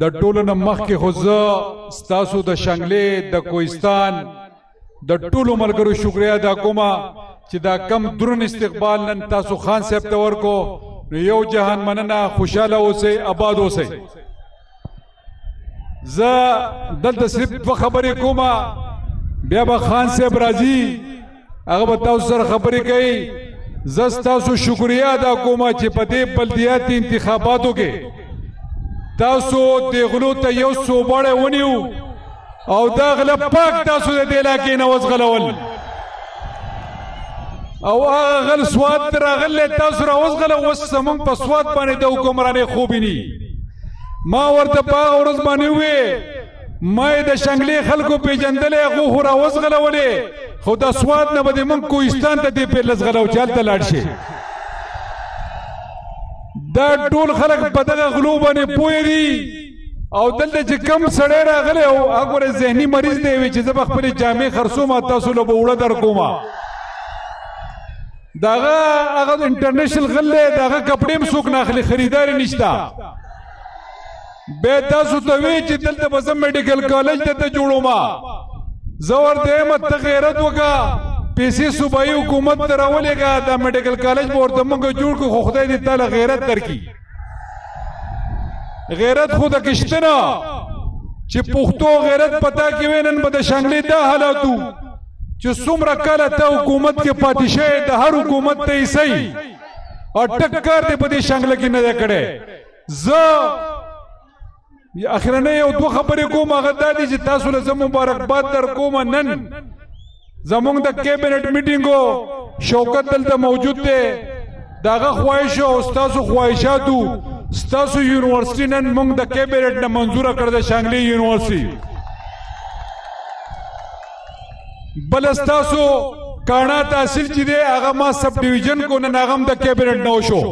د ټولو نه مخکې خو زه ستاسو د شنګلې د کوهستان د ټولو ملګرو شکریا ادا کوم چې دا کم درن استقبال نن تاسو خان صاحب ته ورکو نو یو جهان مننه خوشاله اوسئ آباد اوسئ زه دلته صرف دوه خبرې کوم بیا به خان صاحب راځي هغه به تاسو سره خبرې کوي زه ستاسو شکریا ادا کوم چې په دې بلدیاتي انتخاباتو کې تاسو د غلو ته یو صوبړی ونیو او دا غله پاک تاسو د دې علاقې نه وسغلول او هغه غل سواد تر غل تاسو را وسغله وس سمون په سواد باندې د حکمرانې خوبینی ما ورته په ورځ باندې وې مې د شنګلې خلکو پیجندلې غو هو راوځ غلولې خو د سواد نه بده من کوهستان ته دې په لز غلو چل ته لاړ شي دا ټول خلک په دغه غلو باندې پوي دي او دلته چې کم سړی راغلی او هغه ذهني مریض دی وی چې زه خپل جامع خرڅوم تاسو له وړه در کوم داغه هغه انټرنیشنل غلې داغه کپڑے هم څوک نه اخلي خریدار نشتا به تاسو ته وی چې دلته به زم میډیکل کالج ته ته جوړو ما زور دې مت ته غیرت وکا پیسې صوبایي حکومت ته راولېګا دا میډیکل کالج به ورته موږ جوړ کو خو خدای دې تعالی غیرت درکړي غیرت خو د کشتنه چې پښتو غیرت پتا کې وینن به د شنګلې دا حالاتو چې څومره کله ته حکومت کې پاتې شې د هر حکومت ته یې صحیح او ټکر دې په دې شنګل کې نه کړي زه یا اخرنه یو دوه خبرې کوم هغه دا دي چې تاسو له زمو مبارکباد در کوم نن زمونږ د کیبنټ میټینګو شوکت دلته موجود دی داغه خواهش او تاسو خواهشاتو تاسو یونیورسيټي نن موږ د کیبنټ نه منزور کړ د شانګلي یونیورسيټي بل تاسو کاڼه تحصیل چې دی هغه ما سب ډیویژن کو نن هغه هم د کیبینټ نه وشو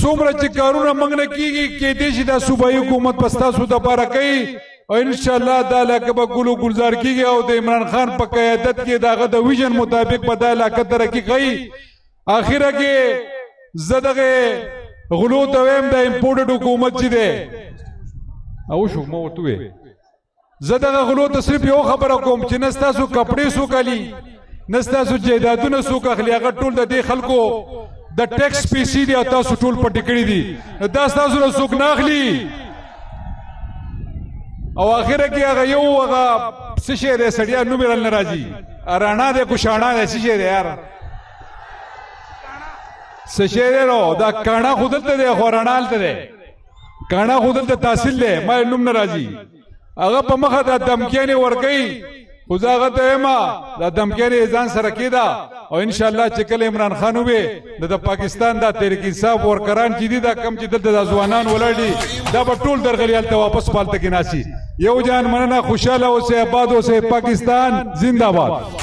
څومره چې کارونه موږ نه کیږي کې دې چې دا صوبایي حکومت په ستاسو د پاره کوي او ان شاء الله دا علاقه به ګلو ګلزار کیږي او د عمران خان په قیادت کې داغه د ویژن مطابق په دا علاقه ترقی کوي اخره کې زدغه غلو ته ویم د امپورټډ حکومت چې ده او شو مو توې زه دغه غلو ته صرف یو خبره کوم چې نه ستاسو کپړې څوک اخلي نه ستاسو جایدادونه څوک اخلي هغه ټول د دې خلکو د ټیکس پیسې دي او تاسو ټول پټې کړې دي دا ستاسو نه څوک نه اخلي او اخره کې هغه یو هغه څه شی دی سړیا نوم یې نه راځي راڼا دی کو شاڼا دی څه شی دی یار څه شی دی نو دا کاڼه خو دلته دی خو راڼا هلته دی کاڼه خو دلته تحصیل دی ما یې نوم نه راځي هغه په مخه دا دمکیانې ورکوي خو زه هغه ته وایم دا دمکیانې ځان سره کېده او ان شاء الله چې کله عمران خان وې نو د پاکستان دا تحریک انصاف ورکران چې دي دا کم چې دلته د ځوانان ولاړ دي دا به ټول درغلیال ته واپس پالته کې ناسي یو جان مننه خوشاله اوسې آباد اوسې پاکستان زنده آباد